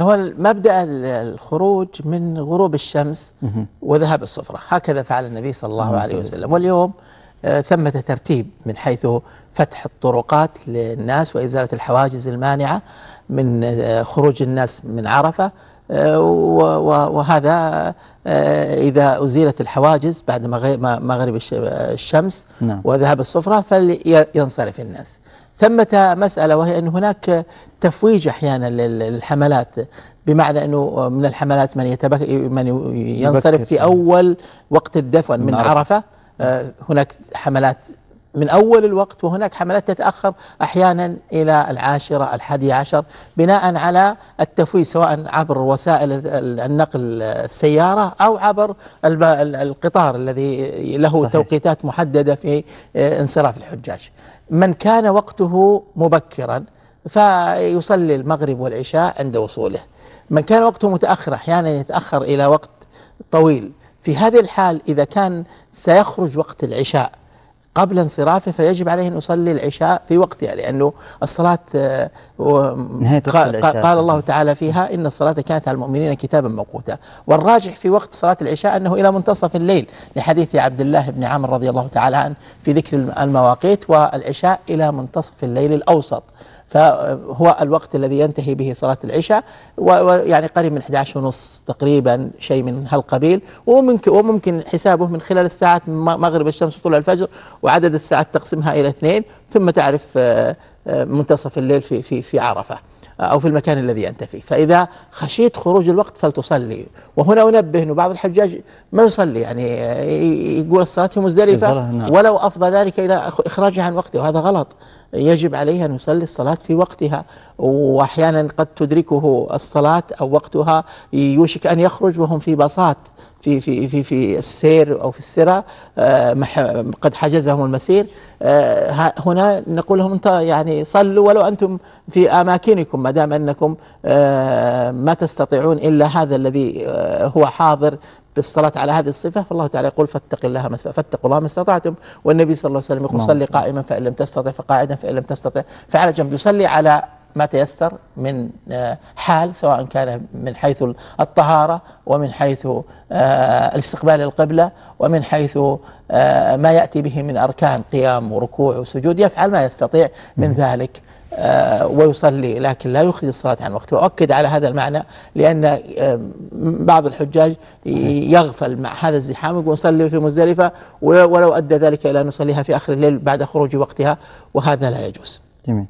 هو مبدأ الخروج من غروب الشمس وذهاب الصفرة هكذا فعل النبي صلى الله عليه وسلم. واليوم آه، ثمة ترتيب من حيث فتح الطرقات للناس وإزالة الحواجز المانعة من آه، خروج الناس من عرفة وهذا إذا أزيلت الحواجز بعد مغرب الشمس نعم. وذهاب الصفرة فلينصرف الناس. ثمة مسألة وهي أن هناك تفويج أحيانا للحملات بمعنى أنه من الحملات من, يتبك من ينصرف في أول وقت الدفن من عرفة آه، هناك حملات من أول الوقت وهناك حملات تتأخر أحيانا إلى العاشرة الحادية عشر بناء على التفويض سواء عبر وسائل النقل السيارة أو عبر القطار الذي له صحيح. توقيتات محددة في آه، انصراف الحجاج. من كان وقته مبكرا فيصلي المغرب والعشاء عند وصوله. من كان وقته متأخر أحيانا يتأخر إلى وقت طويل. في هذه الحال إذا كان سيخرج وقت العشاء قبل انصرافه فيجب عليه أن يصلي العشاء في وقتها لأنه الصلاة آه، قال الله تعالى فيها إن الصلاة كانت على المؤمنين كتابا موقوتا. والراجح في وقت صلاة العشاء أنه إلى منتصف الليل لحديث عبد الله بن عمرو رضي الله تعالى عنه في ذكر المواقيت والعشاء إلى منتصف الليل الأوسط. فهو الوقت الذي ينتهي به صلاة العشاء ويعني قريب من 11 ونص تقريبا شيء من هالقبيل. وممكن وممكن حسابه من خلال الساعات مغرب الشمس وطلوع الفجر وعدد الساعات تقسمها إلى اثنين ثم تعرف آه، آه، منتصف الليل في في في عرفة. أو في المكان الذي أنت فيه. فإذا خشيت خروج الوقت فلتصلي. وهنا أنبه أنه بعض الحجاج ما يصلي يعني يقول الصلاة في مزدلفة نعم. ولو أفضى ذلك إلى إخراجها عن وقته. وهذا غلط. يجب عليه أن يصلي الصلاة في وقتها. وأحيانا قد تدركه الصلاة أو وقتها يوشك أن يخرج وهم في بساط في في في في السير أو في السرى آه، قد حجزهم المسير آه، هنا نقول لهم أنت يعني صلوا ولو أنتم في أماكنكم ما دام أنكم آه، ما تستطيعون إلا هذا الذي هو حاضر بالصلاة على هذه الصفة فالله تعالى يقول فاتق الله ما فاتقوا الله ما استطعتم والنبي صلى الله عليه وسلم يقول. صلي قائما فإن لم تستطع فقاعدا فإن لم تستطع فعلى جنب يصلي على ما تيسر من آه، حال سواء كان من حيث الطهارة ومن حيث آه، الاستقبال القبلة ومن حيث آه، ما يأتي به من أركان قيام وركوع وسجود يفعل ما يستطيع من ذلك ويصلي لكن لا يخرج الصلاة عن وقته. وأكد على هذا المعنى لأن بعض الحجاج يغفل مع هذا الزحام يقول نصلي في مزدلفة ولو أدى ذلك إلى أن نصليها في آخر الليل بعد خروج وقتها وهذا لا يجوز. جميل.